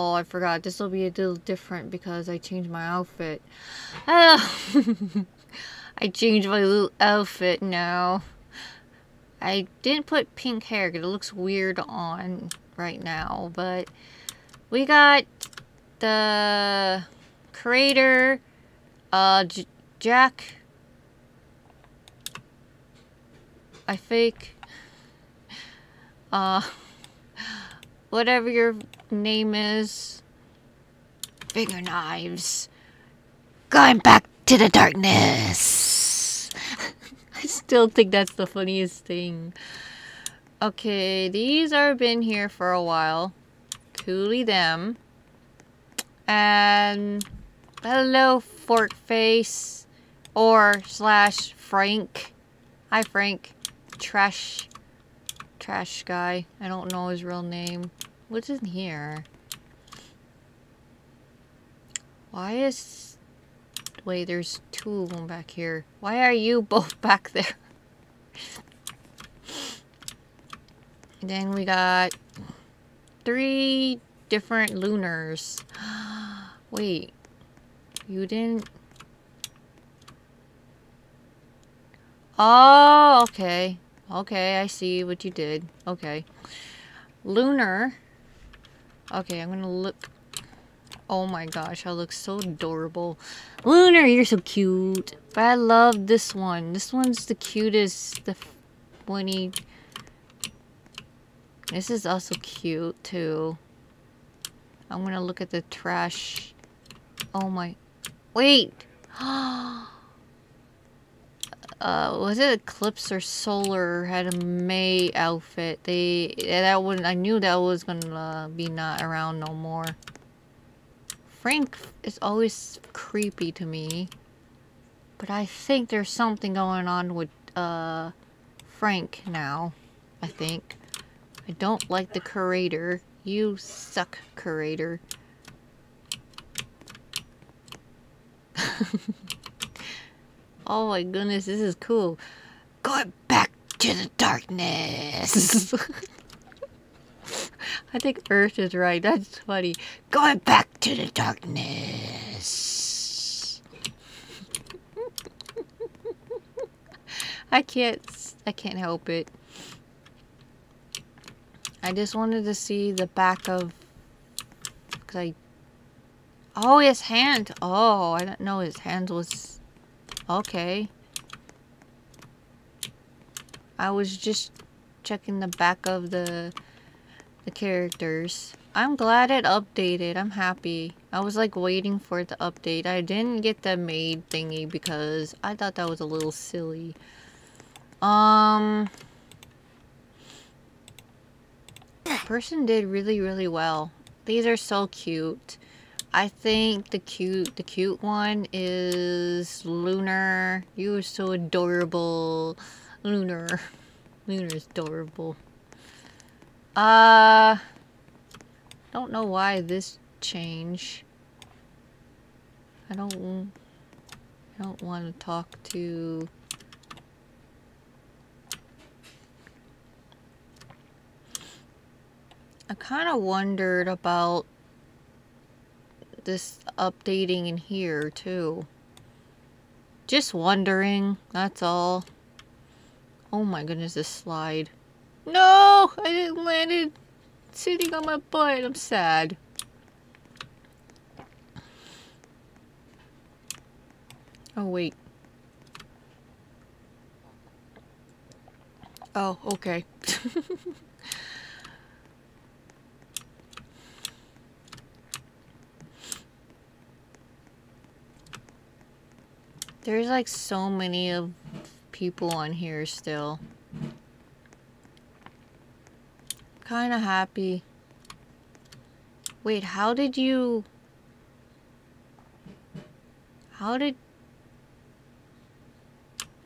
Oh, I forgot. This will be a little different because I changed my outfit. Ah. I changed my little outfit now. I didn't put pink hair because it looks weird on right now, but we got the creator, uh, J Jack. I fake. Uh, whatever your name is. Finger knives. Going back to the darkness. I still think that's the funniest thing. Okay, these are been here for a while. Coolly them. And hello, Fork Face. Or slash Frank. Hi, Frank. Trash. Trash guy. I don't know his real name. What's in here? Why is... Wait, there's two of them back here. Why are you both back there? and then we got three different lunars. Wait, you didn't... Oh, okay. Okay, I see what you did. Okay. Lunar. Okay, I'm gonna look. Oh my gosh, I look so adorable. Lunar, you're so cute. But I love this one. This one's the cutest. The when he... This is also cute, too. I'm gonna look at the trash. Oh my... Wait! Oh, uh, was it Eclipse or Solar had a May outfit? They that one I knew that was gonna be not around no more. Frank is always creepy to me, but I think there's something going on with uh Frank now. I think I don't like the curator. You suck, curator. Oh my goodness, this is cool. Going back to the darkness. I think Earth is right. That's funny. Going back to the darkness. I can't I can't help it. I just wanted to see the back of cuz I Oh, his hand. Oh, I didn't know his hand was Okay. I was just checking the back of the the characters. I'm glad it updated. I'm happy. I was like waiting for to update. I didn't get the maid thingy because I thought that was a little silly. Um person did really really well. These are so cute. I think the cute the cute one is Lunar. You are so adorable. Lunar. Lunar is adorable. Uh don't know why this change. I don't I don't want to talk to I kind of wondered about this updating in here too. Just wondering, that's all. Oh my goodness, this slide. No! I didn't land it sitting on my butt. I'm sad. Oh, wait. Oh, okay. There's like so many of people on here still. Kind of happy. Wait, how did you... How did...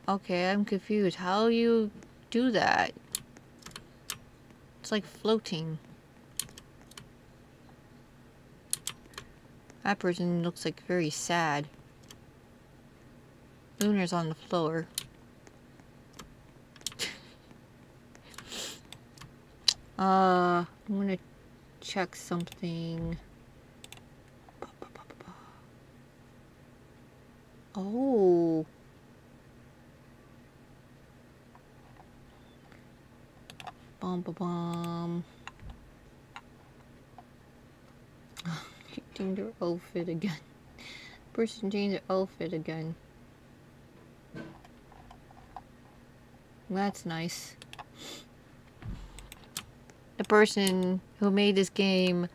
Okay, I'm confused. How you do that? It's like floating. That person looks like very sad. Spooner's on the floor. uh, I'm gonna check something. Oh. Bum ba bum. Change your outfit again. Person change their outfit again. That's nice. The person who made this game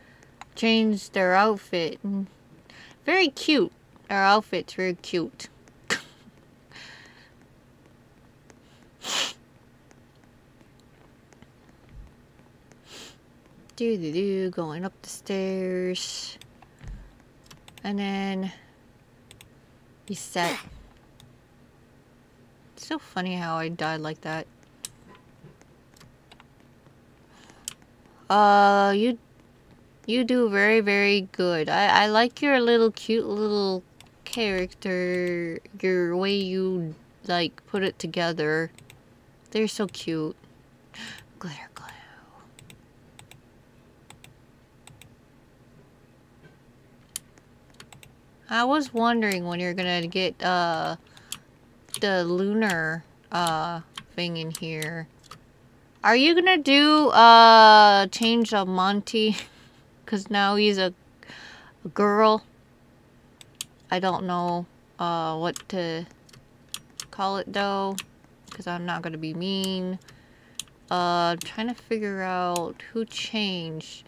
changed their outfit. Very cute. Their outfit's very cute. do do do going up the stairs and then reset so funny how I died like that. Uh you you do very very good. I, I like your little cute little character your way you like put it together. They're so cute. Glitter glitter I was wondering when you're gonna get uh the lunar uh thing in here. Are you gonna do uh change of Monty? Cause now he's a, girl. I don't know uh what to call it though. Cause I'm not gonna be mean. Uh I'm trying to figure out who changed.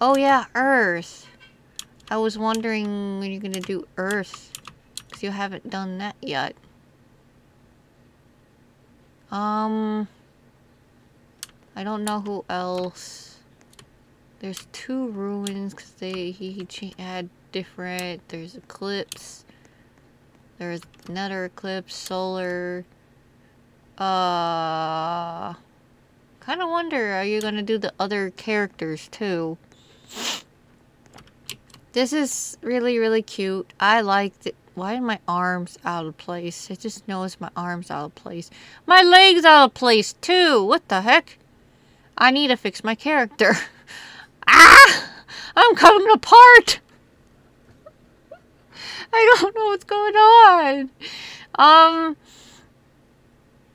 Oh yeah, Earth. I was wondering when you're gonna do Earth. Because you haven't done that yet. Um... I don't know who else. There's two ruins because they he, he had different. There's eclipse. There's another eclipse, solar. Uh, kind of wonder are you gonna do the other characters too? This is really, really cute. I like it. Why are my arms out of place? I just noticed my arms out of place. My legs out of place, too. What the heck? I need to fix my character. ah! I'm coming apart! I don't know what's going on. Um...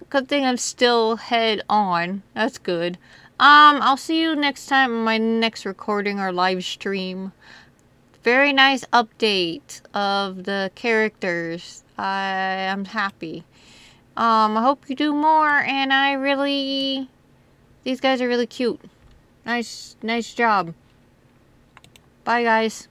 Good thing I'm still head on. That's good. Um, I'll see you next time in my next recording or live stream very nice update of the characters. I am happy. Um, I hope you do more, and I really... These guys are really cute. Nice, nice job. Bye, guys.